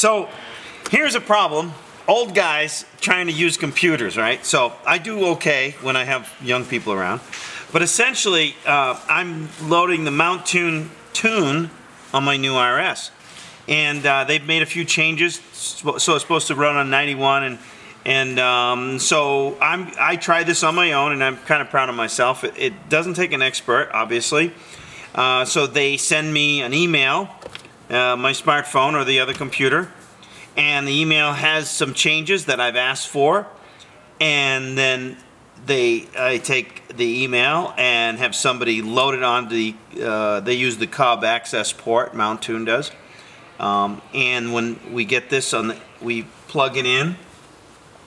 So here's a problem. Old guys trying to use computers, right? So I do okay when I have young people around. But essentially, uh, I'm loading the Mountune tune on my new RS. And uh, they've made a few changes, so it's supposed to run on 91 and and um, so I'm, I tried this on my own and I'm kind of proud of myself. It, it doesn't take an expert, obviously. Uh, so they send me an email, uh, my smartphone or the other computer, and the email has some changes that I've asked for, and then they I take the email and have somebody load it on the uh, they use the Cobb access port Mountune does. Um, and when we get this on the, we plug it in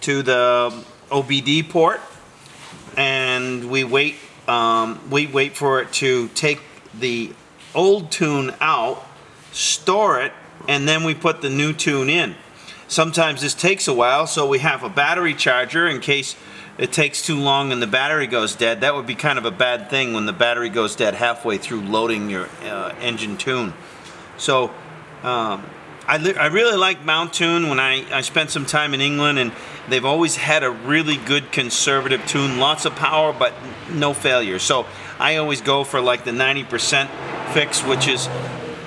to the OBD port and we wait um, we wait for it to take the old tune out store it and then we put the new tune in sometimes this takes a while so we have a battery charger in case it takes too long and the battery goes dead, that would be kind of a bad thing when the battery goes dead halfway through loading your uh, engine tune. So um, I, I, really like Mountune when I, I spent some time in England and they've always had a really good conservative tune, lots of power but no failure. So I always go for like the 90% fix which is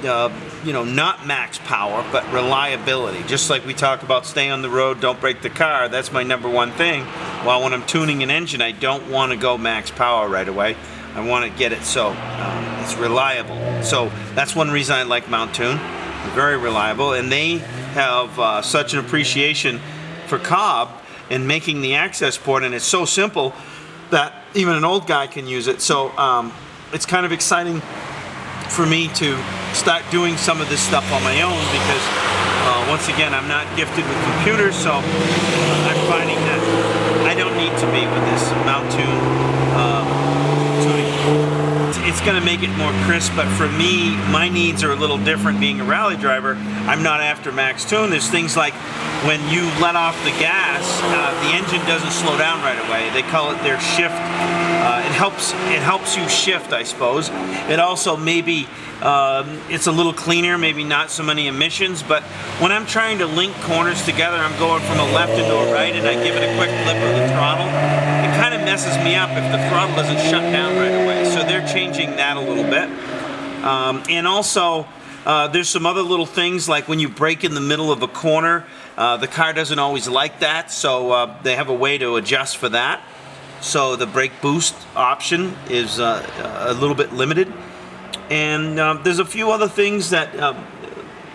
uh, you know, not max power, but reliability. Just like we talk about stay on the road, don't break the car, that's my number one thing. While when I'm tuning an engine, I don't want to go max power right away. I want to get it so um, it's reliable. So that's one reason I like Mountune. Very reliable, and they have uh, such an appreciation for Cobb and making the access port, and it's so simple that even an old guy can use it. So um, it's kind of exciting for me to start doing some of this stuff on my own because uh, once again I'm not gifted with computers so I'm finding that I don't need to be with this Mountune um, tuning. It's going to make it more crisp but for me my needs are a little different being a rally driver. I'm not after max tune. There's things like when you let off the gas, uh, the engine doesn't slow down right away. They call it their shift. Uh, it helps. It helps you shift, I suppose. It also maybe um, it's a little cleaner, maybe not so many emissions. But when I'm trying to link corners together, I'm going from a left into a right, and I give it a quick flip of the throttle. It kind of messes me up if the throttle doesn't shut down right away. Changing that a little bit, um, and also. Uh, there's some other little things like when you brake in the middle of a corner, uh, the car doesn't always like that, so uh, they have a way to adjust for that. So the brake boost option is uh, a little bit limited. And uh, there's a few other things that, uh,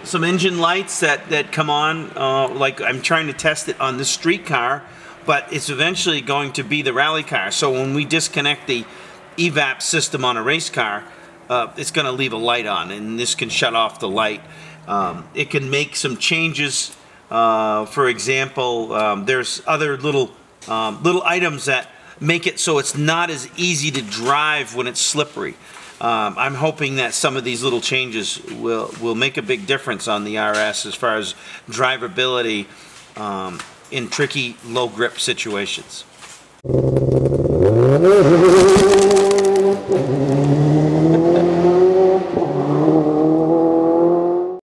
some engine lights that, that come on, like I'm trying to test it on the street car, but it's eventually going to be the rally car. So when we disconnect the evap system on a race car, uh, it's going to leave a light on, and this can shut off the light. Um, it can make some changes. Uh, for example, um, there's other little um, little items that make it so it's not as easy to drive when it's slippery. Um, I'm hoping that some of these little changes will will make a big difference on the RS as far as drivability um, in tricky low grip situations.